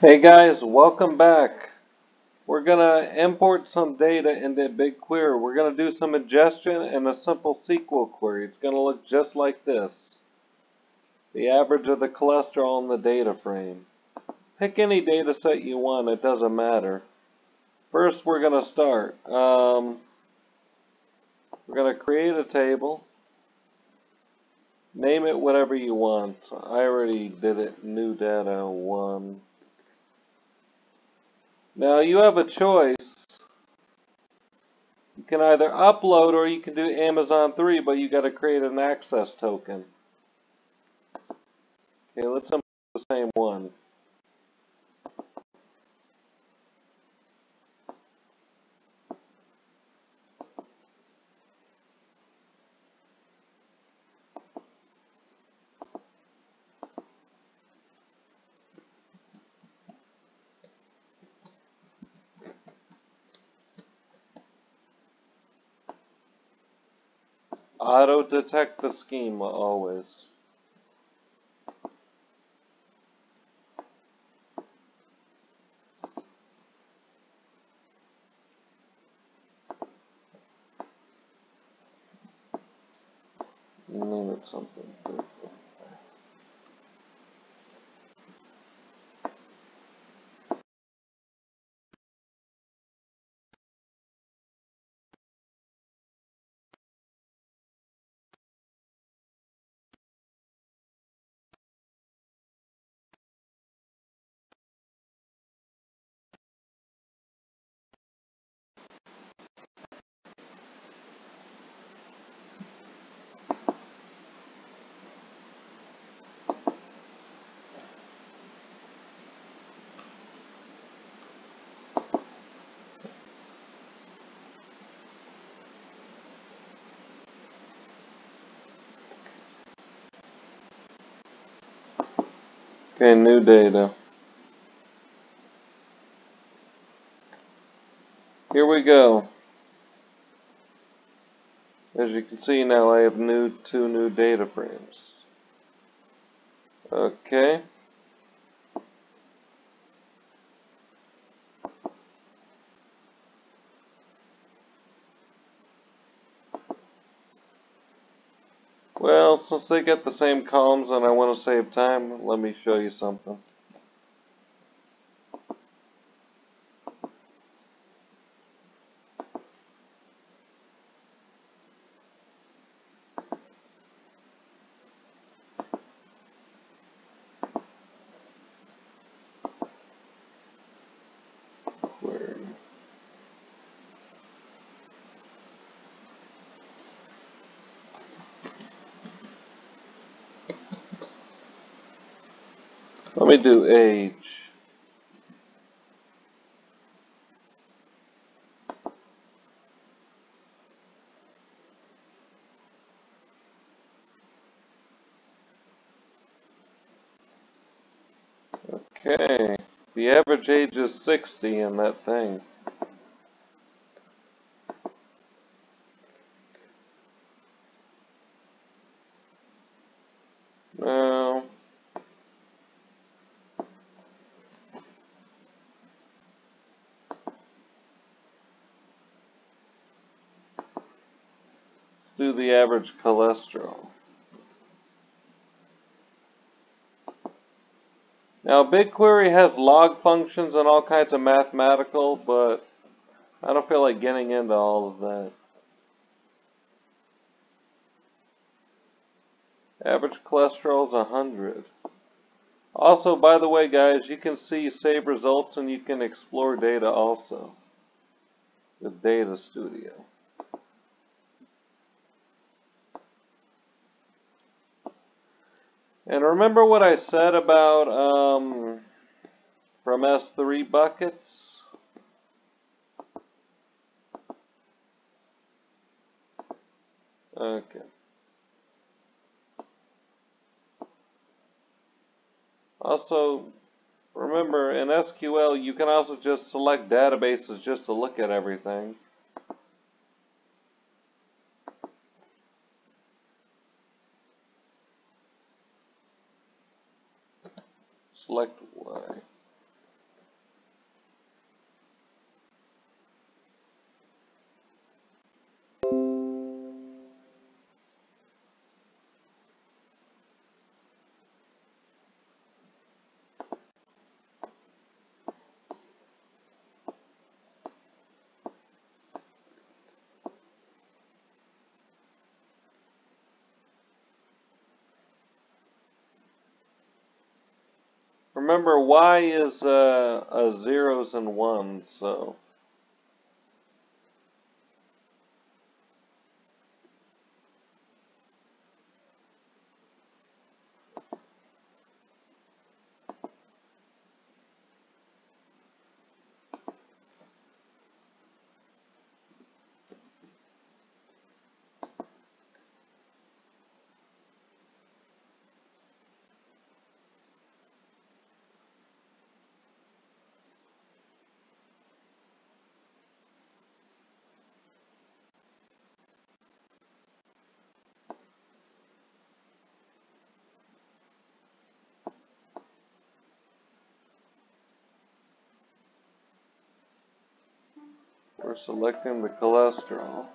Hey guys, welcome back. We're gonna import some data into BigQuery. We're gonna do some ingestion and a simple SQL query. It's gonna look just like this. The average of the cholesterol in the data frame. Pick any data set you want, it doesn't matter. First, we're gonna start. Um, we're gonna create a table. Name it whatever you want. I already did it, new data one. Now you have a choice. You can either upload or you can do Amazon S3, but you got to create an access token. Okay, let's import the same one. Auto detect the schema always. Name it something. Okay, new data. Here we go. As you can see now I have new two new data frames. Okay. Well, since they get the same columns and I want to save time, let me show you something. Let me do age. Okay, the average age is 60 in that thing. Now, do the average cholesterol. Now BigQuery has log functions and all kinds of mathematical, but I don't feel like getting into all of that. Average cholesterol is 100. Also, by the way, guys, you can see save results and you can explore data also with Data Studio. And remember what I said about um, from S3 buckets? Okay. Also, remember in SQL you can also just select databases just to look at everything. Select Y. Remember, y is uh, uh, zeros and ones, so. We're selecting the cholesterol.